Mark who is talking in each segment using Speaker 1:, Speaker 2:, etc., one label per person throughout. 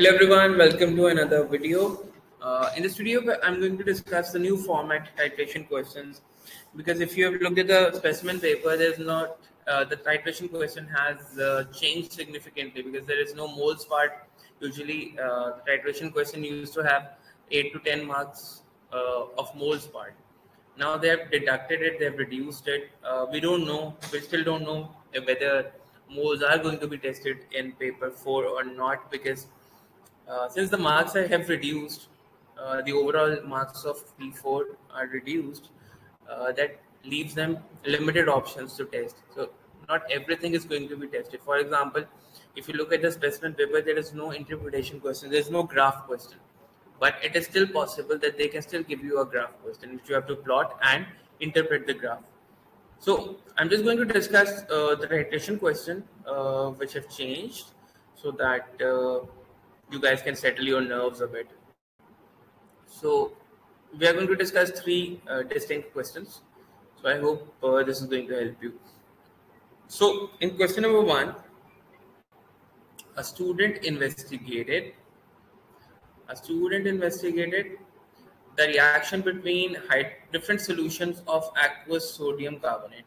Speaker 1: Hello everyone, welcome to another video. Uh, in this video, I'm going to discuss the new format titration questions because if you have looked at the specimen paper, there's not uh, the titration question has uh, changed significantly because there is no moles part. Usually, uh, the titration question used to have eight to ten marks uh, of moles part. Now they have deducted it, they have reduced it. Uh, we don't know, we still don't know whether moles are going to be tested in paper four or not because uh, since the marks I have reduced, uh, the overall marks of P4 are reduced, uh, that leaves them limited options to test. So not everything is going to be tested. For example, if you look at the specimen paper, there is no interpretation question, there is no graph question. But it is still possible that they can still give you a graph question, which you have to plot and interpret the graph. So I'm just going to discuss uh, the titration question, uh, which have changed so that you guys can settle your nerves a bit. So we are going to discuss three uh, distinct questions. So I hope uh, this is going to help you. So in question number one, a student investigated. A student investigated the reaction between different solutions of aqueous sodium carbonate,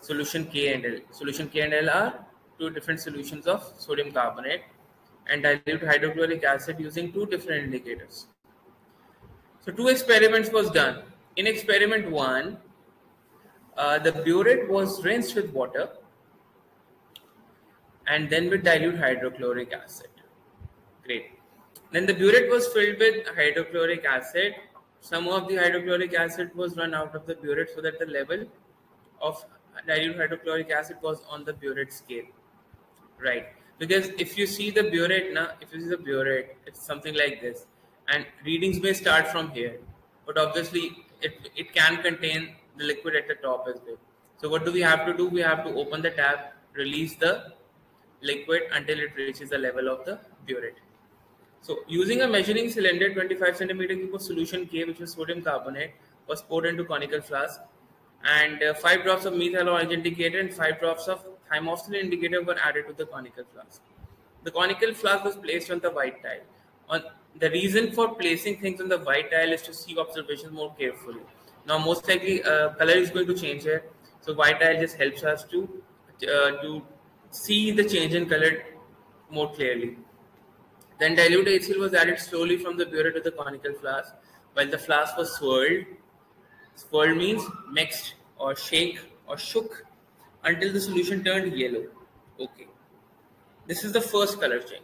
Speaker 1: solution K and L. Solution K and L are two different solutions of sodium carbonate and dilute hydrochloric acid using two different indicators. So two experiments was done. In experiment one, uh, the burette was rinsed with water and then with dilute hydrochloric acid. Great. Then the burette was filled with hydrochloric acid. Some of the hydrochloric acid was run out of the burette so that the level of dilute hydrochloric acid was on the burette scale. Right because if you see the burette now if you see the burette it's something like this. And readings may start from here but obviously it, it can contain the liquid at the top as well. So what do we have to do? We have to open the tap release the liquid until it reaches the level of the burette. So using a measuring cylinder 25 centimeter cube of solution k which is sodium carbonate was poured into conical flask. And uh, 5 drops of methyl orange indicator and 5 drops of thymolphthalein indicator were added to the conical flask. The conical flask was placed on the white tile. On the reason for placing things on the white tile is to see observations more carefully. Now, most likely, uh, color is going to change here. So, white tile just helps us to uh, to see the change in color more clearly. Then dilute HCl was added slowly from the burette to the conical flask while the flask was swirled. Swirl means mixed or shake or shook until the solution turned yellow. Okay. This is the first color change.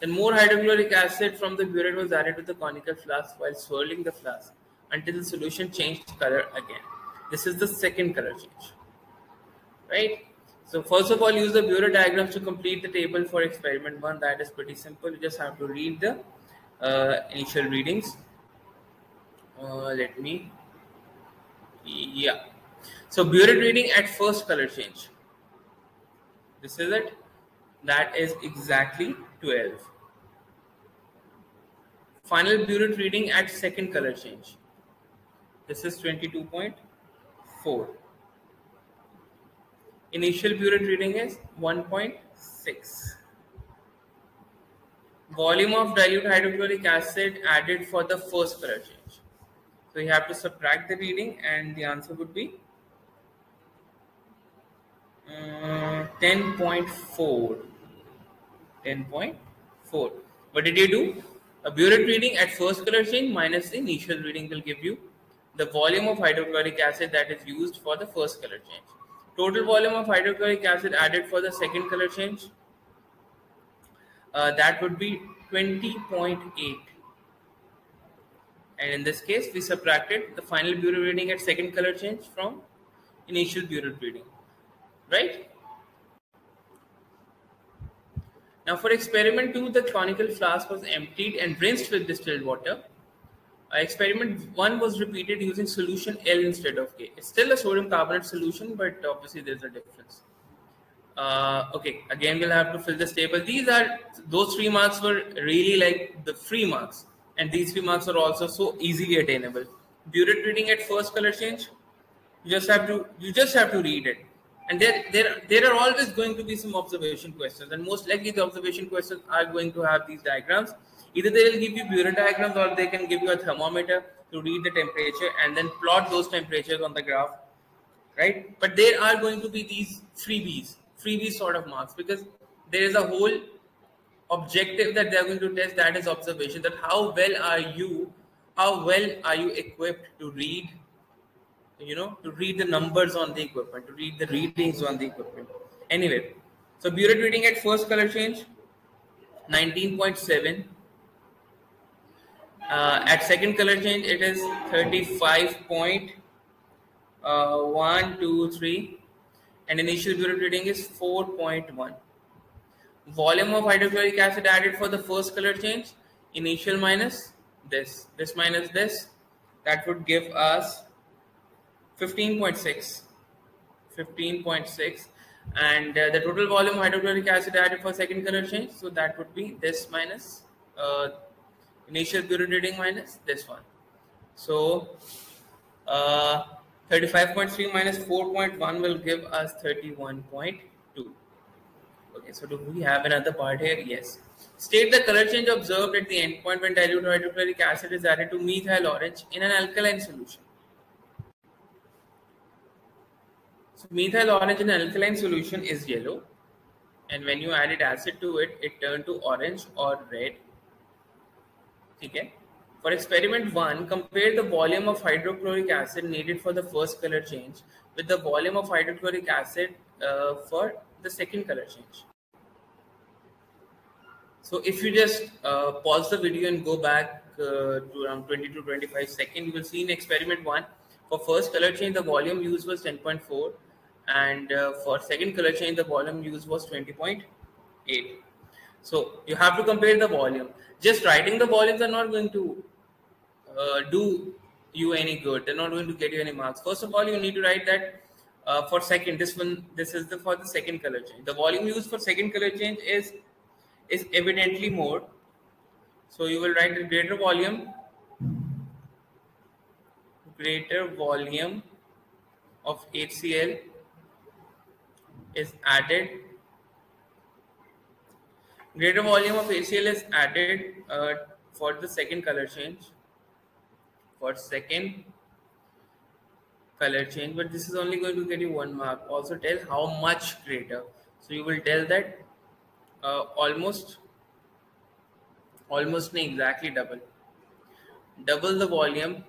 Speaker 1: Then more hydrochloric acid from the burette was added to the conical flask while swirling the flask until the solution changed color again. This is the second color change. Right? So first of all, use the burette diagrams to complete the table for experiment one. That is pretty simple. You just have to read the uh, initial readings. Uh, let me, yeah. So burette reading at first color change. This is it. That is exactly 12. Final burette reading at second color change. This is 22.4. Initial burette reading is 1.6. Volume of dilute hydrochloric acid added for the first color change. So you have to subtract the reading and the answer would be 10.4 10.4 what did you do? A burette reading at first color change minus the initial reading will give you the volume of hydrochloric acid that is used for the first color change. Total volume of hydrochloric acid added for the second color change uh, that would be 20.8 and in this case we subtracted the final burette reading at second color change from initial burette reading right? Now for experiment 2, the conical flask was emptied and rinsed with distilled water. Uh, experiment 1 was repeated using solution L instead of K. It's still a sodium carbonate solution, but obviously there's a difference. Uh, okay, again we'll have to fill this table. These are, those three marks were really like the free marks. And these three marks are also so easily attainable. Burette reading at first color change, you just have to, you just have to read it and there there there are always going to be some observation questions. And most likely the observation questions are going to have these diagrams. Either they will give you burette diagrams or they can give you a thermometer to read the temperature and then plot those temperatures on the graph right? But there are going to be these freebies freebies sort of marks because there is a whole objective that they're going to test that is observation that how well are you how well are you equipped to read you know to read the numbers on the equipment to read the readings on the equipment. Anyway so burette reading at first color change 19.7 uh, at second color change it is 35.123 uh, and initial burette reading is 4.1 volume of hydrochloric acid added for the first color change initial minus this this minus this. That would give us 15.6 15.6 and uh, the total volume hydrochloric acid added for second color change so that would be this minus uh, initial reading minus this one. So uh, 35.3 minus 4.1 will give us 31.2 okay so do we have another part here? Yes. State the color change observed at the endpoint when dilute hydrochloric acid is added to methyl orange in an alkaline solution So methyl orange in alkaline solution is yellow. And when you added acid to it, it turned to orange or red. Okay. For experiment 1, compare the volume of hydrochloric acid needed for the first color change with the volume of hydrochloric acid uh, for the second color change. So if you just uh, pause the video and go back uh, to around 20 to 25 seconds, you will see in experiment 1, for first color change, the volume used was 10.4 and uh, for second color change the volume used was 20.8 so you have to compare the volume. Just writing the volumes are not going to uh, do you any good. They're not going to get you any marks. First of all you need to write that uh, for second. This one this is the for the second color change. The volume used for second color change is is evidently more. So you will write the greater volume. Greater volume of HCl is added. Greater volume of HCl is added uh, for the second color change. For second color change but this is only going to get you one mark. Also tell how much greater. So you will tell that uh, almost almost exactly double. Double the volume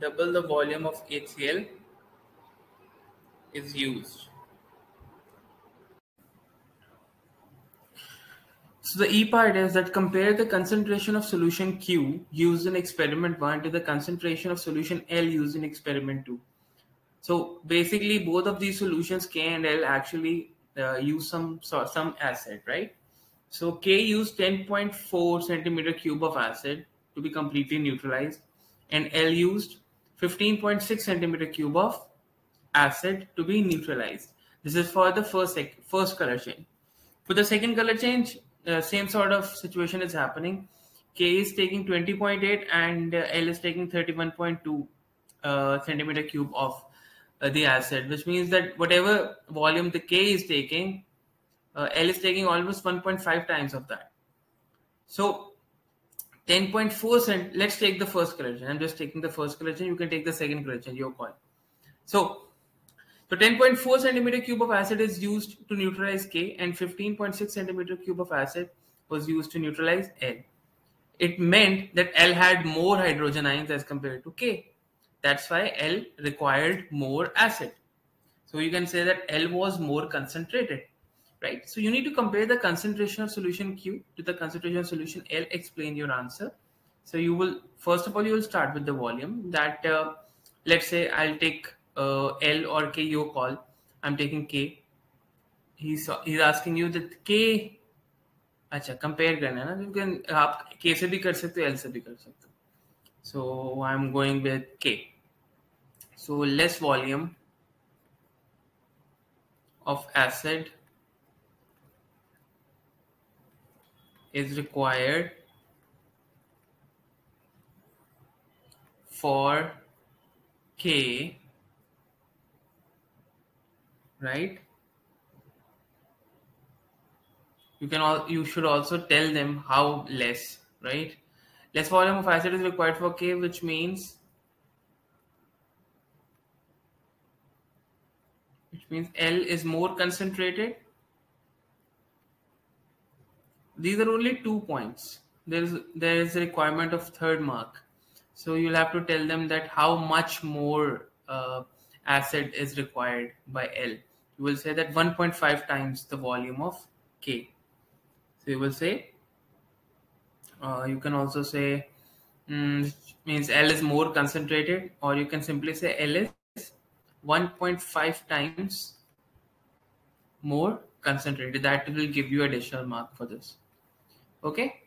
Speaker 1: double the volume of HCl is used. So the E part is that compare the concentration of solution Q used in experiment 1 to the concentration of solution L used in experiment 2. So basically both of these solutions K and L actually uh, use some some acid, right? So K used 10.4 centimeter cube of acid to be completely neutralized and L used 15.6 centimeter cube of acid to be neutralized. This is for the first first color change. For the second color change, uh, same sort of situation is happening. K is taking 20.8 and uh, L is taking 31.2 uh, centimeter cube of uh, the acid, which means that whatever volume the K is taking, uh, L is taking almost 1.5 times of that. So 10.4 cent. Let's take the first change. I'm just taking the first change. You can take the second change. Your call. So so 10.4 centimeter cube of acid is used to neutralize K and 15.6 centimeter cube of acid was used to neutralize L. It meant that L had more hydrogen ions as compared to K. That's why L required more acid. So you can say that L was more concentrated, right? So you need to compare the concentration of solution Q to the concentration of solution L. Explain your answer. So you will, first of all, you will start with the volume that, uh, let's say I'll take uh, L or K you call. I'm taking K. He's he's asking you that K अच्छा compare करना है ना you can आप के से भी कर सकते हो एल से भी कर सकते हो सो आई एम गोइंग विद के so less volume of acid is required for K right? You can all you should also tell them how less, right? Less volume of acid is required for K, which means which means L is more concentrated. These are only two points. There is there is a requirement of third mark. So you'll have to tell them that how much more uh, acid is required by L. You will say that 1.5 times the volume of K. So you will say, uh, you can also say, mm, means L is more concentrated, or you can simply say L is 1.5 times more concentrated. That will give you additional mark for this. Okay.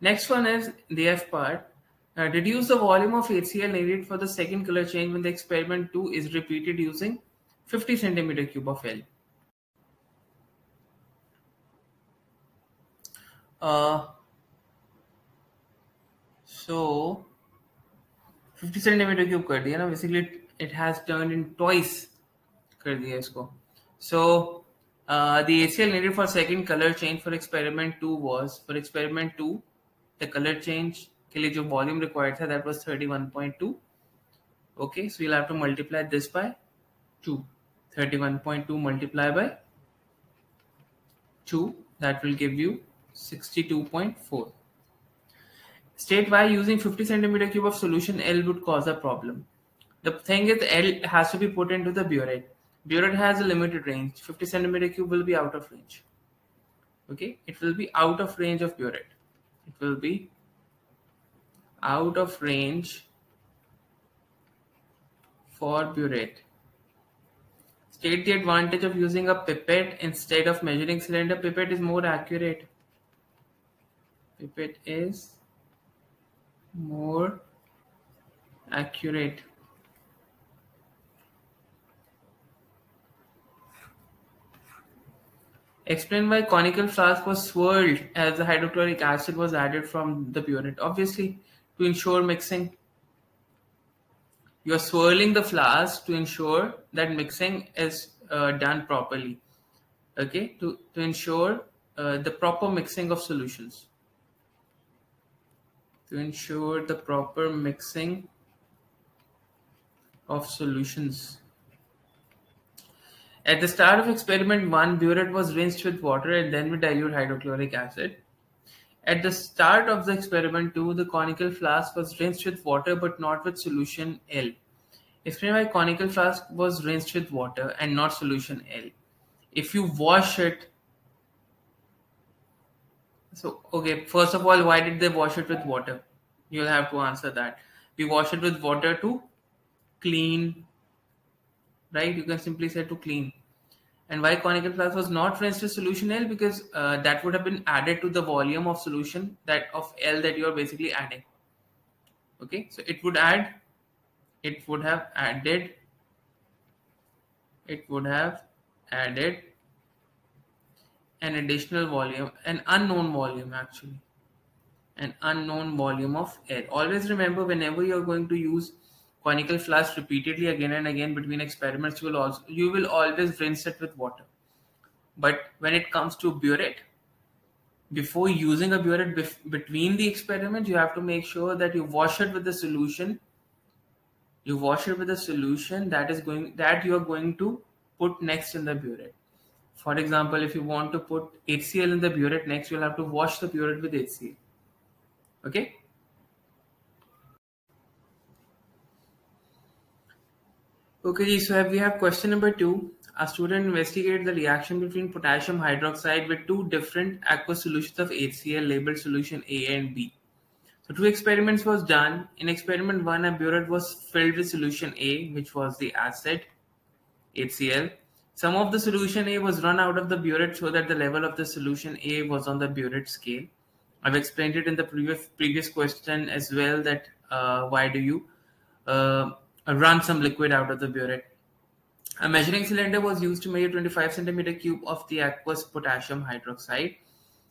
Speaker 1: Next one is the F part. Uh, reduce the volume of HCl needed for the second color change when the experiment 2 is repeated using 50 centimeter cube of L. Uh, so 50 centimeter cube kar diya na, basically it, has turned in twice kar diya isko. so uh, the HCl needed for second color change for experiment 2 was for experiment 2 the color change ke liye jo volume required tha, that was 31.2 okay so we'll have to multiply this by 2 31.2 multiplied by 2 that will give you 62.4 state why using 50 centimeter cube of solution L would cause a problem. The thing is L has to be put into the burette. Burette has a limited range. 50 centimeter cube will be out of range. Okay? It will be out of range of burette. It will be out of range for burette state the advantage of using a pipette instead of measuring cylinder pipette is more accurate pipette is more accurate. Explain why conical flask was swirled as the hydrochloric acid was added from the burette. Obviously, to ensure mixing. You're swirling the flask to ensure that mixing is uh, done properly. Okay, to, to ensure uh, the proper mixing of solutions to ensure the proper mixing of solutions. At the start of experiment 1, burette was rinsed with water and then with dilute hydrochloric acid. At the start of the experiment 2, the conical flask was rinsed with water but not with solution L. Explain why conical flask was rinsed with water and not solution L. If you wash it so, okay, first of all, why did they wash it with water? You'll have to answer that. We wash it with water to clean, right? You can simply say to clean. And why conical flask was not rinsed with solution L? Because uh, that would have been added to the volume of solution that of L that you are basically adding. Okay, so it would add, it would have added, it would have added an additional volume, an unknown volume actually, an unknown volume of air. Always remember whenever you're going to use conical flask repeatedly again and again between experiments, you will also you will always rinse it with water. But when it comes to burette, before using a burette bef- between the experiments, you have to make sure that you wash it with the solution. You wash it with a solution that is going that you are going to put next in the burette for example, if you want to put HCl in the burette next, you'll have to wash the burette with HCl. Okay. Okay, so we have question number two. A student investigated the reaction between potassium hydroxide with two different aqueous solutions of HCl labeled solution A and B. So two experiments was done. In experiment one, a burette was filled with solution A, which was the acid HCl some of the solution A was run out of the burette so that the level of the solution A was on the burette scale. I've explained it in the previous previous question as well that uh, why do you uh, run some liquid out of the burette. A measuring cylinder was used to measure 25 centimeter cube of the aqueous potassium hydroxide.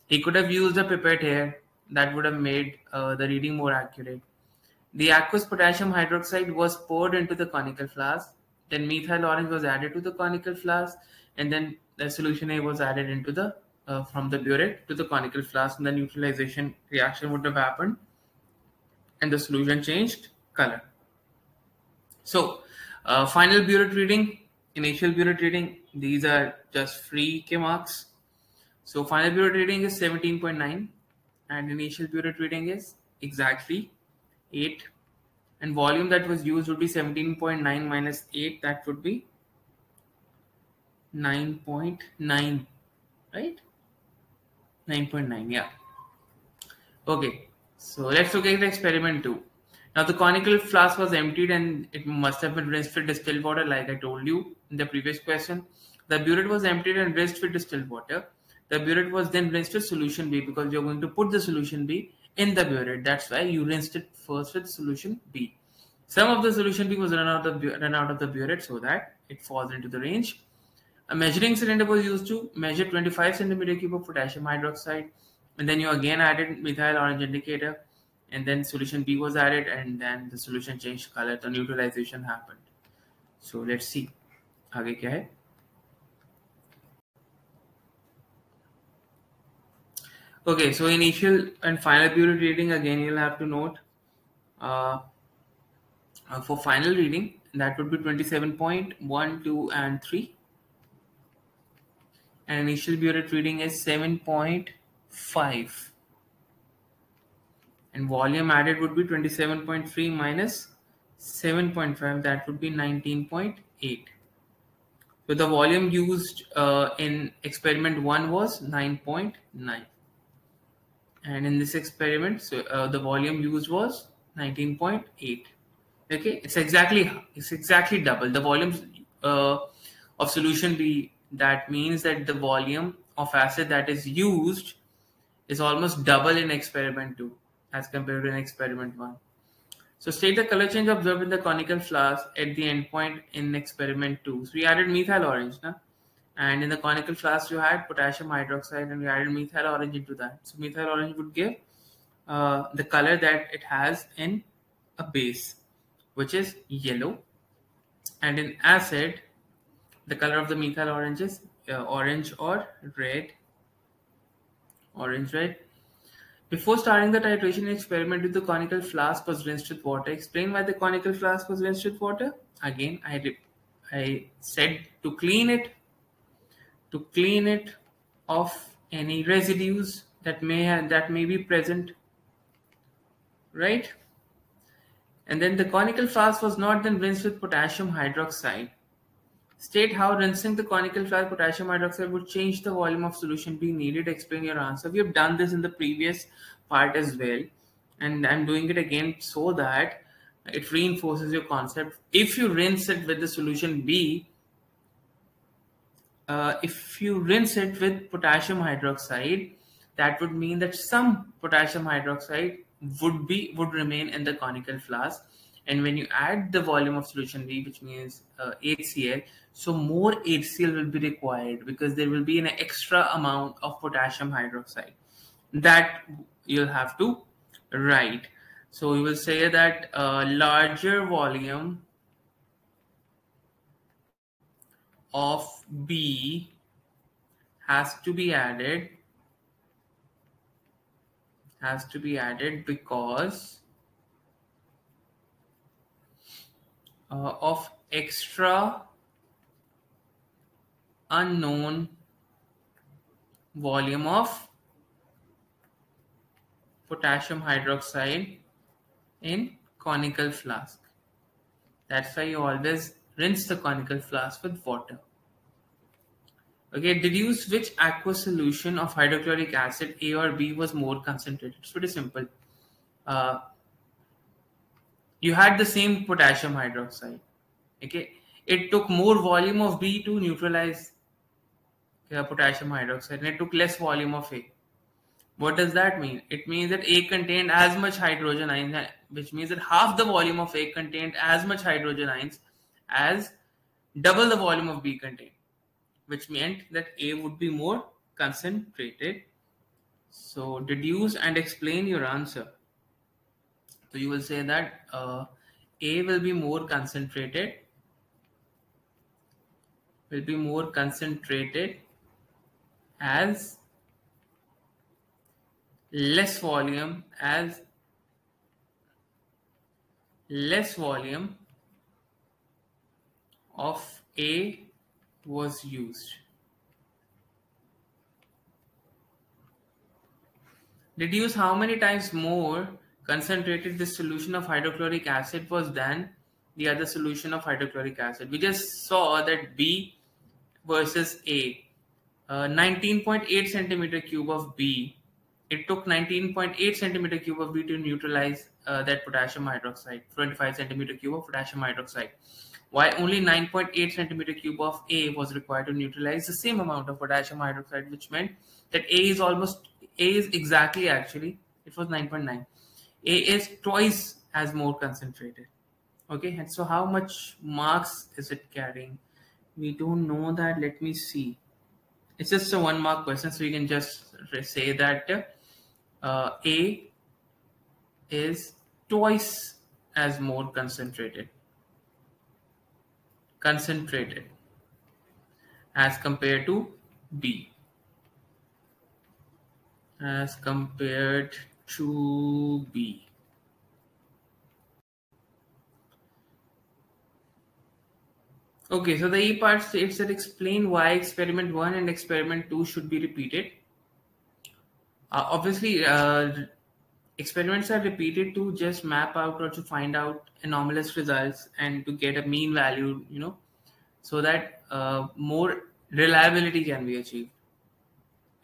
Speaker 1: He could have used a pipette here that would have made uh, the reading more accurate. The aqueous potassium hydroxide was poured into the conical flask then methyl orange was added to the conical flask, and then the solution A was added into the uh, from the burette to the conical flask, and the neutralization reaction would have happened, and the solution changed color. So, uh, final burette reading, initial burette reading, these are just free K marks. So, final burette reading is 17.9, and initial burette reading is exactly 8 and volume that was used would be 17.9 minus 8 that would be 9.9 right? 9.9 yeah. Okay so let's look at the experiment 2 now the conical flask was emptied and it must have been rinsed with distilled water like i told you in the previous question. The burette was emptied and rinsed with distilled water. The burette was then rinsed with solution b because you're going to put the solution b in the burette. That's why you rinsed it first with solution b. Some of the solution b was run out of the run out of the burette so that it falls into the range. A measuring cylinder was used to measure 25 centimeter cube of potassium hydroxide. And then you again added methyl orange indicator and then solution B was added and then the solution changed color the neutralization happened. So let's see. आगे क्या okay so initial and final burette reading again you'll have to note uh, uh, for final reading that would be twenty-seven point one two and 3 and initial burette reading is 7.5 and volume added would be 27.3 minus 7.5 that would be 19.8 so the volume used uh, in experiment 1 was 9.9 and in this experiment so uh, the volume used was 19.8 okay it's exactly it's exactly double. The volume uh, of solution B that means that the volume of acid that is used is almost double in experiment 2 as compared to in experiment 1. So state the color change observed in the conical flask at the endpoint in experiment 2. So we added methyl orange, na? and in the conical flask you had potassium hydroxide and we added methyl orange into that. So methyl orange would give uh, the color that it has in a base, which is yellow. And in acid, the color of the methyl orange is uh, orange or red orange red before starting the titration experiment with the conical flask was rinsed with water explain why the conical flask was rinsed with water. Again i i said to clean it to clean it of any residues that may have, that may be present right? And then the conical flask was not then rinsed with potassium hydroxide State how rinsing the conical flask potassium hydroxide would change the volume of solution being needed. Explain your answer. We have done this in the previous part as well. And I'm doing it again so that it reinforces your concept. If you rinse it with the solution B, uh, if you rinse it with potassium hydroxide, that would mean that some potassium hydroxide would be would remain in the conical flask and when you add the volume of solution B, which means uh, HCl, so more HCl will be required because there will be an extra amount of potassium hydroxide that you'll have to write. So you will say that a uh, larger volume of B has to be added has to be added because uh, of extra unknown volume of potassium hydroxide in conical flask. That's why you always rinse the conical flask with water. Okay, deduce which aqueous solution of hydrochloric acid A or B was more concentrated. It's pretty simple. Uh, you had the same potassium hydroxide. Okay, it took more volume of B to neutralize potassium hydroxide, and it took less volume of A. What does that mean? It means that A contained as much hydrogen ions, which means that half the volume of A contained as much hydrogen ions as double the volume of B contained, which meant that A would be more concentrated. So deduce and explain your answer. So you will say that uh, A will be more concentrated will be more concentrated as less volume as less volume of A was used. Deduce how many times more concentrated the solution of hydrochloric acid was than the other solution of hydrochloric acid. We just saw that B versus A. Uh, 19.8 centimeter cube of B. It took 19.8 centimeter cube of B to neutralize uh, that potassium hydroxide, 25 centimeter cube of potassium hydroxide. While only 9.8 centimeter cube of A was required to neutralize the same amount of potassium hydroxide, which meant that A is almost, A is exactly actually, it was 9.9. A is twice as more concentrated. Okay, and so how much marks is it carrying? We don't know that. Let me see. It's just a one mark question, so you can just say that uh, A is twice as more concentrated concentrated as compared to B as compared to B. Okay, so the E part states that explain why experiment 1 and experiment 2 should be repeated. Uh, obviously, uh, experiments are repeated to just map out or to find out anomalous results and to get a mean value, you know, so that uh, more reliability can be achieved.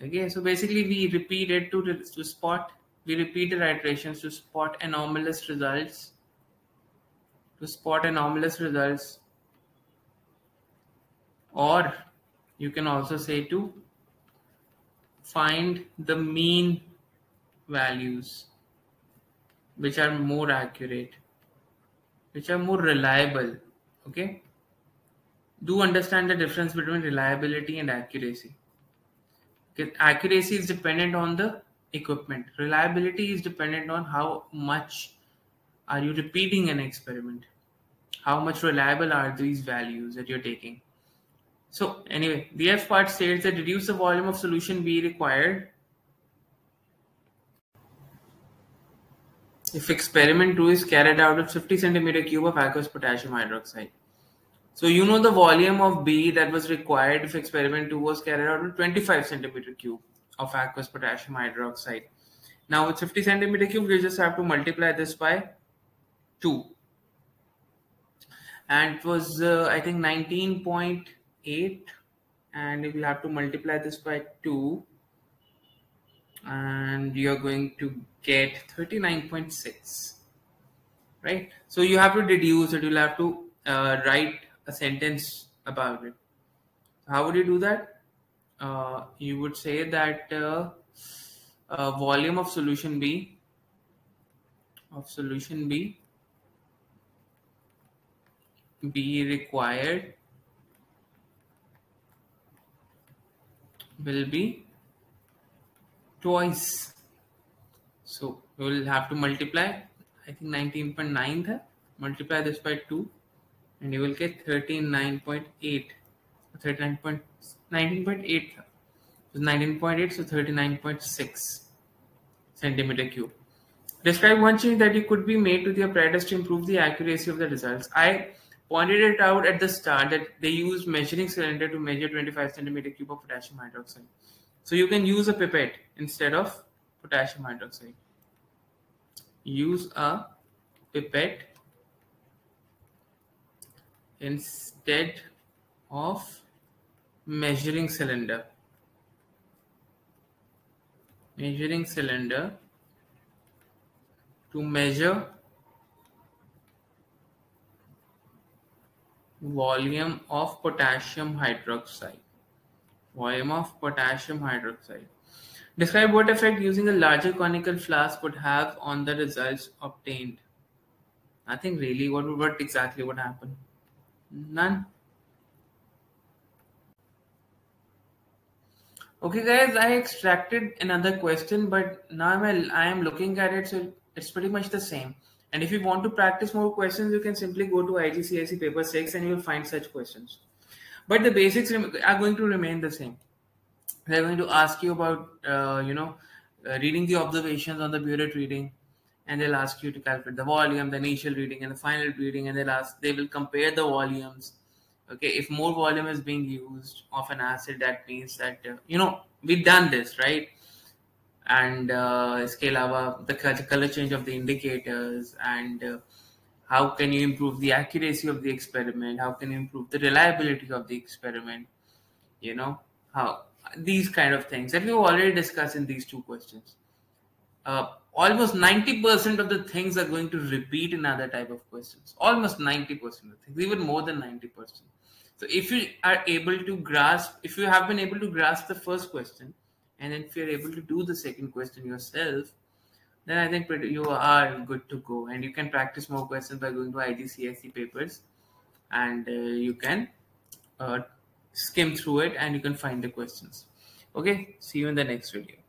Speaker 1: Okay, so basically we repeat it to, to spot, we repeat the iterations to spot anomalous results, to spot anomalous results, or you can also say to find the mean values which are more accurate, which are more reliable. Okay. Do understand the difference between reliability and accuracy. Accuracy is dependent on the equipment. Reliability is dependent on how much are you repeating an experiment. How much reliable are these values that you're taking? So anyway, the F part states that reduce the volume of solution B required if experiment 2 is carried out with 50 centimeter cube of aqueous potassium hydroxide. So you know the volume of B that was required if experiment 2 was carried out with 25 centimeter cube of aqueous potassium hydroxide. Now with 50 centimeter cube, you just have to multiply this by 2. And it was, uh, I think, 19.8. And you will have to multiply this by 2 and you're going to get 39.6 right so you have to deduce it you'll have to uh, write a sentence about it how would you do that uh, you would say that uh, uh volume of solution b of solution b b required will be twice. So we will have to multiply, I think 19.9 multiply this by 2 and you will get 39.8. 39.19.8 19.8 so 39.6 centimeter cube. Describe one change that you could be made to the apparatus to improve the accuracy of the results. I pointed it out at the start that they use measuring cylinder to measure 25 centimeter cube of potassium hydroxide. So you can use a pipette instead of potassium hydroxide. Use a pipette instead of measuring cylinder. Measuring cylinder to measure volume of potassium hydroxide volume of potassium hydroxide. Describe what effect using a larger conical flask would have on the results obtained. Nothing really. What what exactly would happen? None. Okay, guys, I extracted another question, but now I'm I am looking at it, so it's pretty much the same. And if you want to practice more questions, you can simply go to IGCSE paper six, and you'll find such questions. but the basics are going to remain the same. They're going to ask you about uh, you know uh, reading the observations on the burette reading and they'll ask you to calculate the volume the initial reading and the final reading and they'll ask they will compare the volumes. Okay if more volume is being used of an acid that means that uh, you know we've done this right and uh, the color change of the indicators and uh, how can you improve the accuracy of the experiment? How can you improve the reliability of the experiment? You know how these kind of things. That we've already discussed in these two questions. Uh, almost 90% of the things are going to repeat in other type of questions. Almost 90% of things even more than 90% so if you are able to grasp if you have been able to grasp the first question and then if you're able to do the second question yourself then i think you are good to go. And you can practice more questions by going to IGCSE papers. And uh, you can uh, skim through it and you can find the questions. Okay? See you in the next video